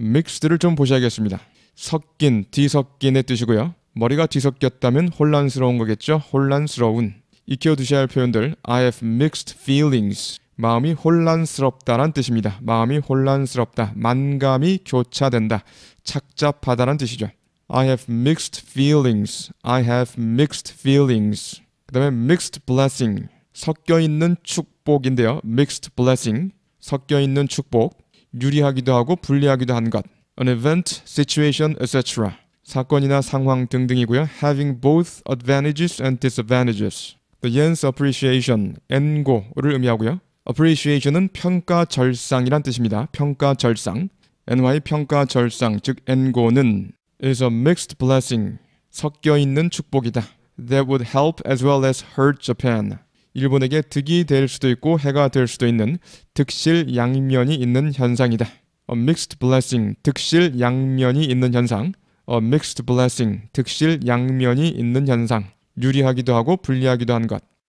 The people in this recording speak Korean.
mixed를 좀 보셔야겠습니다. 섞인, 뒤섞인의 뜻이고요. 머리가 뒤섞였다면 혼란스러운 거겠죠. 혼란스러운. 익혀 두셔야 할 표현들 I have mixed feelings. 마음이 혼란스럽다란 뜻입니다. 마음이 혼란스럽다. 만감이 교차된다. 착잡하다란 뜻이죠. I have mixed feelings. I have mixed feelings. 그 다음에 mixed blessing. 섞여 있는 축복인데요. mixed blessing. 섞여 있는 축복. 유리하기도 하고 불리하기도 한 것. an event, situation, etc. 사건이나 상황 등등이고요. having both advantages and disadvantages. The Yen's appreciation, 엔고를 의미하고요. appreciation은 평가 절상이란 뜻입니다. 평가 절상. NY 평가 절상, 즉 엔고는 is a mixed blessing, 섞여 있는 축복이다. That would help as well as hurt Japan. 일본에게 득이 될 수도 있고 해가 될 수도 있는 득실 양면이 있는 현상이다. A mixed blessing, 득실 양면이 있는 현상. A mixed blessing, 득실 양면이 있는 현상. 유리하기도 하고 불리하기도 한 것.